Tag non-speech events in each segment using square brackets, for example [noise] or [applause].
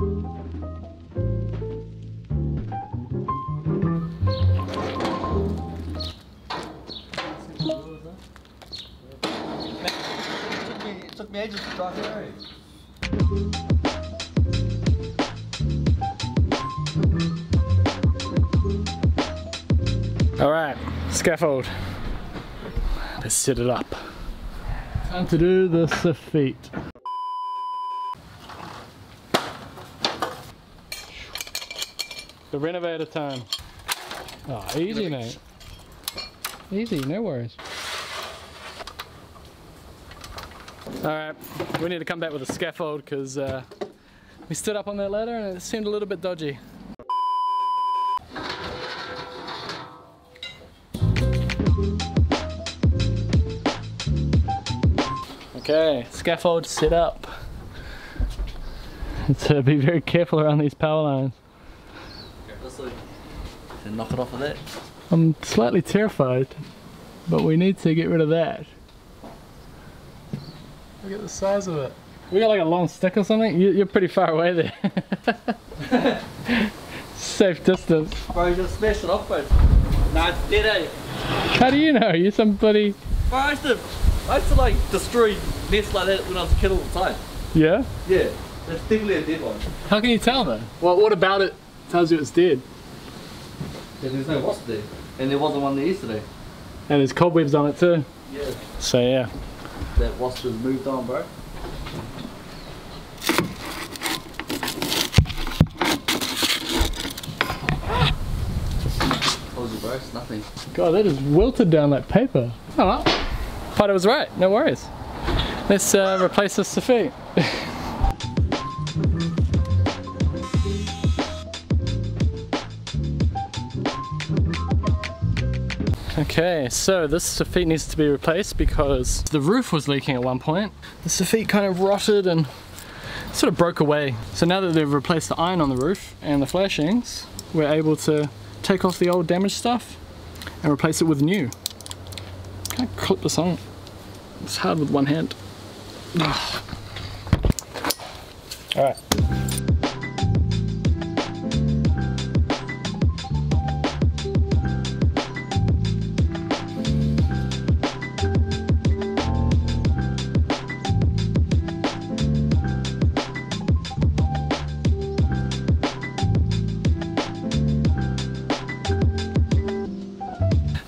It took me ages to drive through. All right, scaffold. Let's set it up. Time to do the feet. The renovator time. Oh, easy, mate. Easy, no worries. Alright, we need to come back with a scaffold because uh, we stood up on that ladder and it seemed a little bit dodgy. Okay, scaffold set up. [laughs] So be very careful around these power lines. Then knock it off of that. I'm slightly terrified, but we need to get rid of that. Look at the size of it. We got like a long stick or something? You, you're pretty far away there. [laughs] Safe distance. Bro, you just smashed it off, bro. Nah, it's dead, eh? How do you know? You're somebody. Bro, I used to, I used to like destroy nests like that when I was a kid all the time. Yeah? Yeah, that's definitely a dead one. How can you tell though? Well, what about it tells you it's dead? Yeah, there's no wasp there. And there wasn't one there yesterday. And there's cobwebs on it too. Yeah. So yeah. That wasp has moved on, bro. Told you, bro, it's nothing. God, that is wilted down like paper. Oh well. But it was right, no worries. Let's uh, replace this soffit. [laughs] Okay, so this soffit needs to be replaced because the roof was leaking at one point. The soffit kind of rotted and sort of broke away. So now that they've replaced the iron on the roof and the flashings, we're able to take off the old damaged stuff and replace it with new. Can I clip this on? It's hard with one hand. Alright.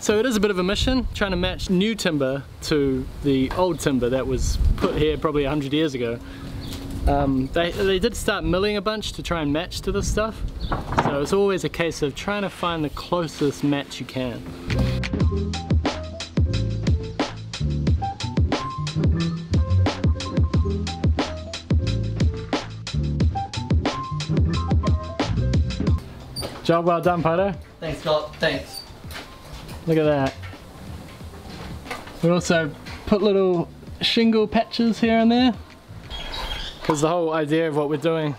So it is a bit of a mission trying to match new timber to the old timber that was put here probably 100 years ago. Um, they, they did start milling a bunch to try and match to this stuff. So it's always a case of trying to find the closest match you can. Job well done, Poto. Thanks, Scott. Thanks. Look at that. We also put little shingle patches here and there. Because the whole idea of what we're doing,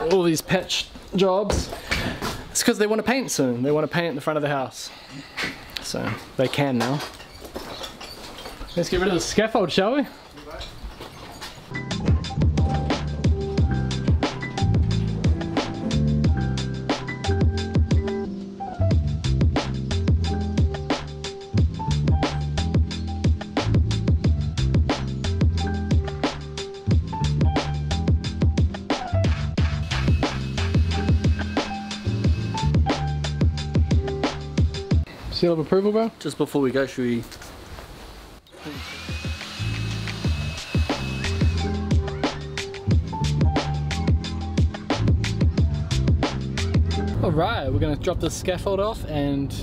all these patch jobs, it's because they want to paint soon. They want to paint in the front of the house. So they can now. Let's get rid of the scaffold, shall we? Seal of approval, bro? Just before we go, should we Alright, we're gonna drop the scaffold off and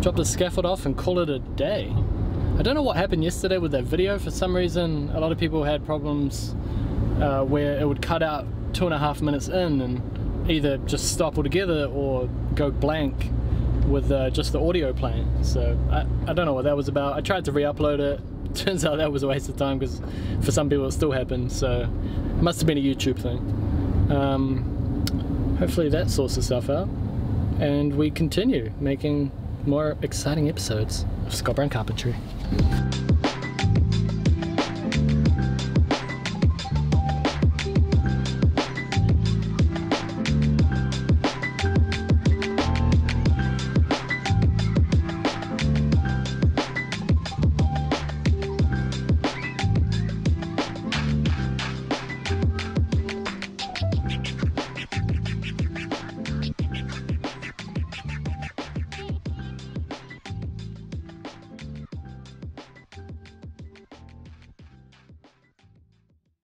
drop the scaffold off and call it a day. I don't know what happened yesterday with that video. For some reason, a lot of people had problems uh, where it would cut out two and a half minutes in and either just stop altogether or go blank with uh, just the audio playing. So I, I don't know what that was about. I tried to re-upload it. [laughs] Turns out that was a waste of time because for some people it still happened. So it must have been a YouTube thing. Um, hopefully that sorts itself out and we continue making more exciting episodes of Scott Brown Carpentry.